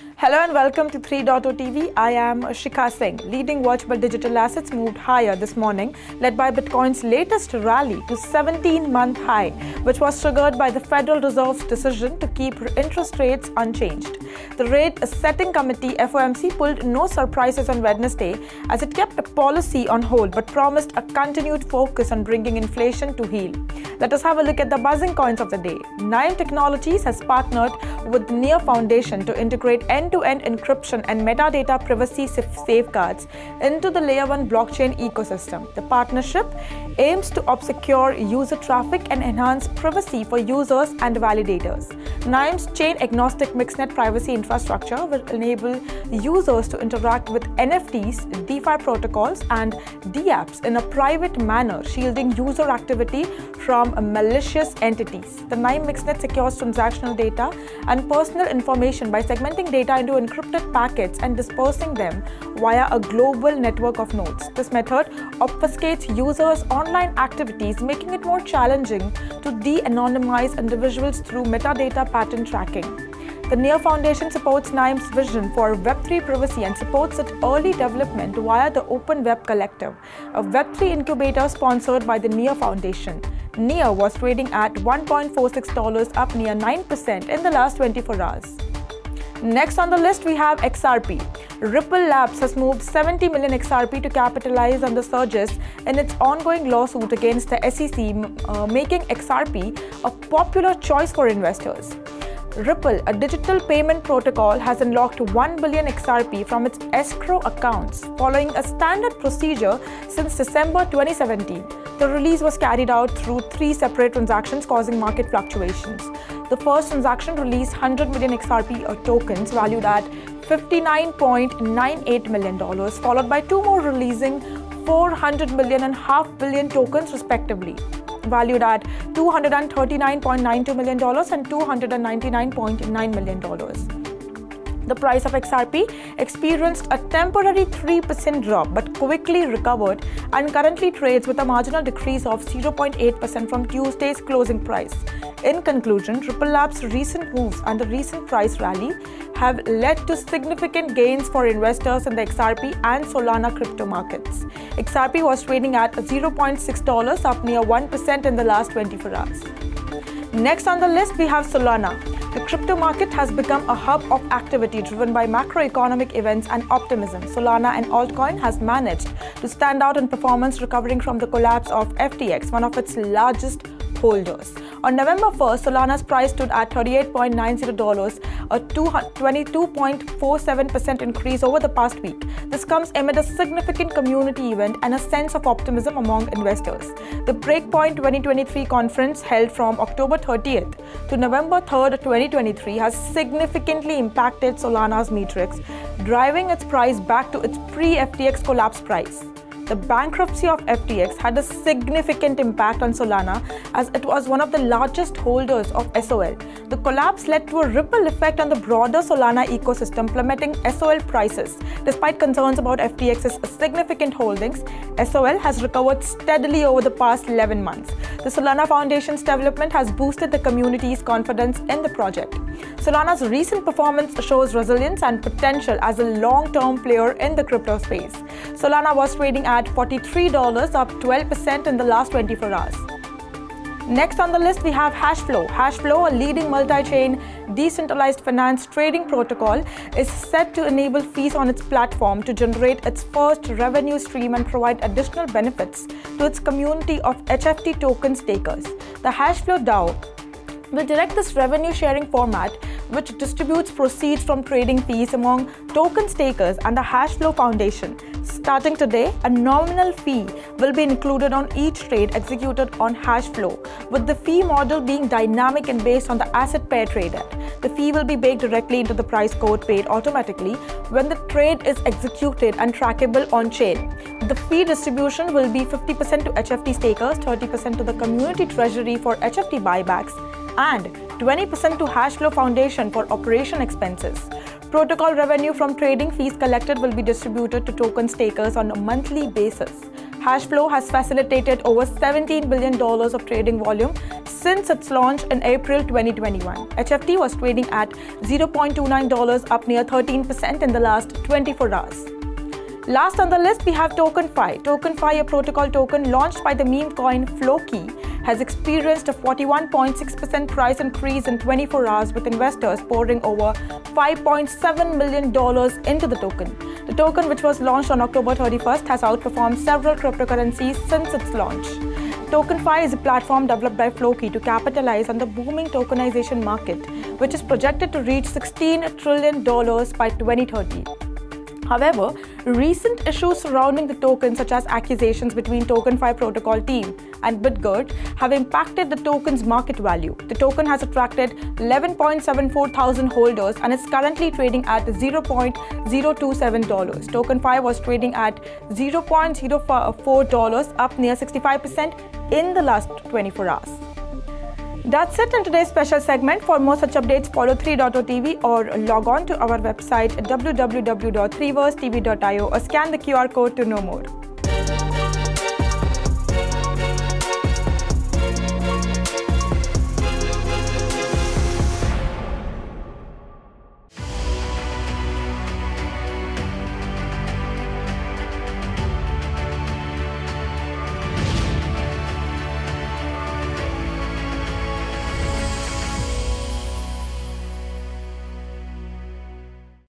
Hello and welcome to 3.0 TV. I am Shikha Singh. Leading watch by digital assets moved higher this morning, led by Bitcoin's latest rally to 17-month high, which was triggered by the Federal Reserve's decision to keep interest rates unchanged. The rate setting committee FOMC pulled no surprises on Wednesday as it kept a policy on hold but promised a continued focus on bringing inflation to heel. Let us have a look at the buzzing coins of the day. Nym Technologies has partnered with Near Foundation to integrate end end-to-end encryption and metadata privacy safeguards into the Layer 1 blockchain ecosystem. The partnership aims to obscure user traffic and enhance privacy for users and validators. Nym's chain-agnostic mixnet privacy infrastructure will enable users to interact with NFTs, DeFi protocols, and dApps in a private manner, shielding user activity from malicious entities. The Nym mixnet secures transactional data and personal information by segmenting data into encrypted packets and dispersing them via a global network of nodes. This method obfuscates users' online activities, making it more challenging to de-anonymize individuals through metadata pattern tracking. The NEAR Foundation supports Nym's vision for Web3 privacy and supports its early development via the Open Web Collective, a Web3 incubator sponsored by the NEAR Foundation. NEAR was trading at $1.46, up near 9% in the last 24 hours. Next on the list, we have XRP. Ripple Labs has moved 70 million XRP to capitalize on the surges in its ongoing lawsuit against the SEC, uh, making XRP a popular choice for investors. Ripple, a digital payment protocol, has unlocked 1 billion XRP from its escrow accounts following a standard procedure since December 2017. The release was carried out through three separate transactions causing market fluctuations. The first transaction released 100 million XRP uh, tokens valued at $59.98 million, followed by two more releasing 400 million and half billion tokens respectively valued at $239.92 million and $299.9 million. The price of XRP experienced a temporary 3% drop but quickly recovered and currently trades with a marginal decrease of 0.8% from Tuesday's closing price. In conclusion, Ripple Labs' recent moves and the recent price rally have led to significant gains for investors in the XRP and Solana crypto markets. XRP was trading at $0.6, up near 1% in the last 24 hours. Next on the list, we have Solana. The crypto market has become a hub of activity driven by macroeconomic events and optimism. Solana and altcoin has managed to stand out in performance recovering from the collapse of FTX, one of its largest holders. On November 1st, Solana's price stood at $38.90, a 22.47% increase over the past week. This comes amid a significant community event and a sense of optimism among investors. The Breakpoint 2023 conference held from October 30th to November 3rd, 2023 has significantly impacted Solana's metrics, driving its price back to its pre-FTX collapse price. The bankruptcy of FTX had a significant impact on Solana as it was one of the largest holders of SOL. The collapse led to a ripple effect on the broader Solana ecosystem, plummeting SOL prices. Despite concerns about FTX's significant holdings, SOL has recovered steadily over the past 11 months. The Solana Foundation's development has boosted the community's confidence in the project. Solana's recent performance shows resilience and potential as a long-term player in the crypto space. Solana was trading at $43, up 12% in the last 24 hours. Next on the list, we have Hashflow. Hashflow, a leading multi-chain decentralized finance trading protocol, is set to enable fees on its platform to generate its first revenue stream and provide additional benefits to its community of HFT token stakers. The Hashflow DAO will direct this revenue sharing format which distributes proceeds from trading fees among token stakers and the Hashflow Foundation. Starting today, a nominal fee will be included on each trade executed on Hashflow, with the fee model being dynamic and based on the asset pair traded. The fee will be baked directly into the price code paid automatically when the trade is executed and trackable on chain. The fee distribution will be 50% to HFT stakers, 30% to the community treasury for HFT buybacks, and 20% to Hashflow Foundation for operation expenses. Protocol revenue from trading fees collected will be distributed to token stakers on a monthly basis. Hashflow has facilitated over $17 billion of trading volume since its launch in April 2021. HFT was trading at $0.29 up near 13% in the last 24 hours. Last on the list, we have TokenFi. TokenFi, a protocol token launched by the meme coin Floki, has experienced a 41.6% price increase in 24 hours, with investors pouring over $5.7 million into the token. The token, which was launched on October 31st, has outperformed several cryptocurrencies since its launch. TokenFi is a platform developed by Floki to capitalize on the booming tokenization market, which is projected to reach $16 trillion by 2030. However, recent issues surrounding the token, such as accusations between TokenFi protocol team and Bitgert, have impacted the token's market value. The token has attracted 11.74 thousand holders and is currently trading at $0.027. TokenFi was trading at $0.04, up near 65% in the last 24 hours. That's it in today's special segment. For more such updates, follow 3.0 TV or log on to our website www.3versetv.io or scan the QR code to know more.